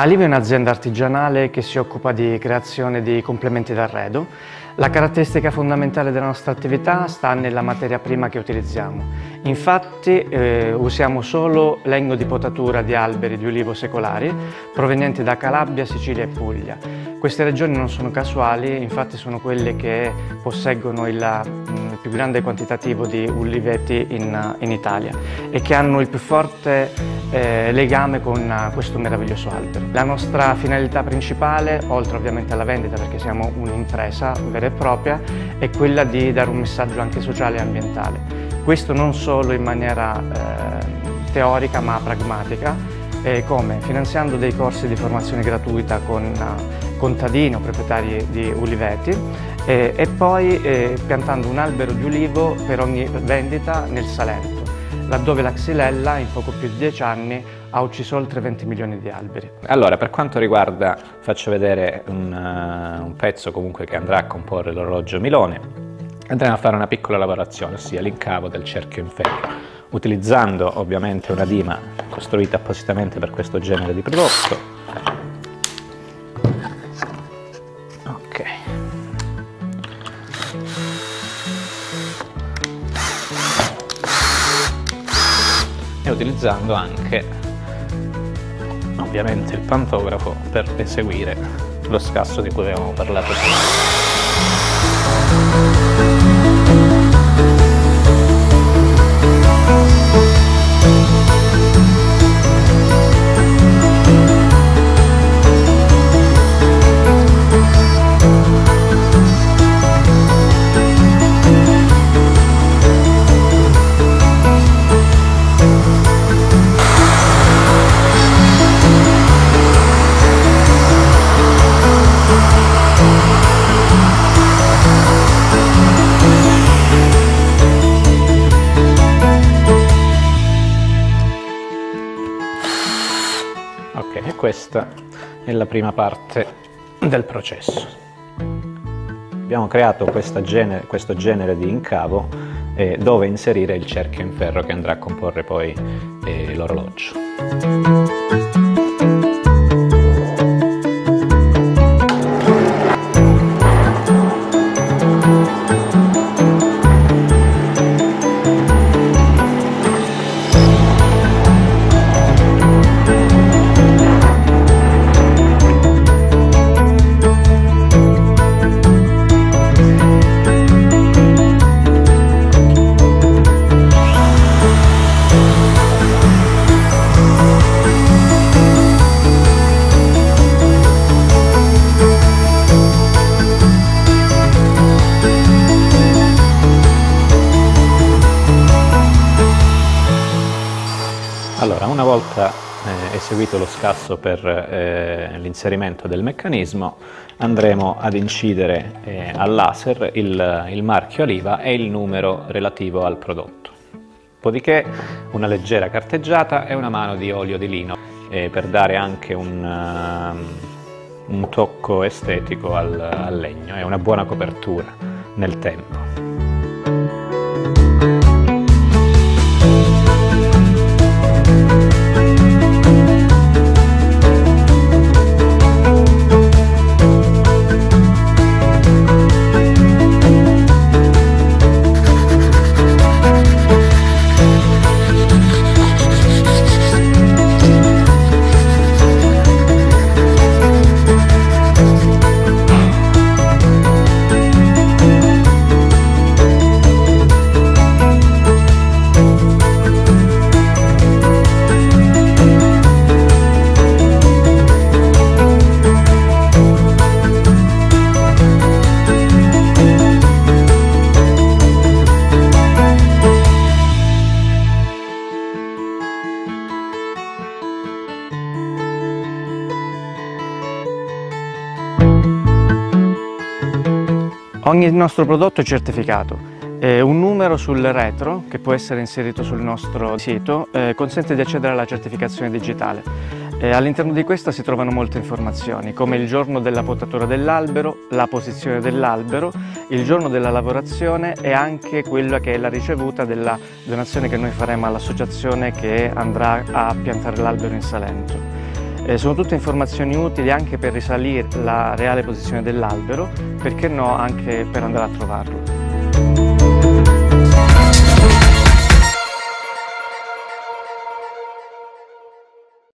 Alive è un'azienda artigianale che si occupa di creazione di complementi d'arredo. La caratteristica fondamentale della nostra attività sta nella materia prima che utilizziamo. Infatti eh, usiamo solo legno di potatura di alberi di ulivo secolari provenienti da Calabria, Sicilia e Puglia. Queste regioni non sono casuali, infatti sono quelle che posseggono il, mm, più grande quantitativo di uliveti in, in Italia e che hanno il più forte eh, legame con uh, questo meraviglioso albero. La nostra finalità principale, oltre ovviamente alla vendita perché siamo un'impresa vera e propria, è quella di dare un messaggio anche sociale e ambientale. Questo non solo in maniera eh, teorica ma pragmatica, eh, come finanziando dei corsi di formazione gratuita con uh, contadini o proprietari di uliveti eh, e poi eh, piantando un albero di ulivo per ogni vendita nel Salento laddove la xylella in poco più di 10 anni ha ucciso oltre 20 milioni di alberi. Allora, per quanto riguarda, faccio vedere un, uh, un pezzo comunque che andrà a comporre l'orologio Milone, andremo a fare una piccola lavorazione, ossia l'incavo del cerchio in ferro, utilizzando ovviamente una dima costruita appositamente per questo genere di prodotto, utilizzando anche ovviamente il pantografo per eseguire lo scasso di cui avevamo parlato prima. Questa è la prima parte del processo. Abbiamo creato genere, questo genere di incavo eh, dove inserire il cerchio in ferro che andrà a comporre poi eh, l'orologio. Allora, una volta eh, eseguito lo scasso per eh, l'inserimento del meccanismo, andremo ad incidere eh, al laser il, il, marchio Aliva e il numero relativo al prodotto. Dopodiché una leggera carteggiata e una mano di olio di lino eh, per dare anche un, uh, un tocco estetico al, al legno e una buona copertura nel tempo. Ogni nostro prodotto è certificato. Un numero sul retro, che può essere inserito sul nostro sito, eh, consente di accedere alla certificazione digitale. Eh, all'interno di questa si trovano molte informazioni, come il giorno della potatura dell'albero, la posizione dell'albero, il giorno della lavorazione e anche quella che è la ricevuta della donazione che noi faremo all'associazione che andrà a piantare l'albero in Salento. Eh, sono tutte informazioni utili anche per risalire la reale posizione dell'albero, perché no anche per andare a trovarlo.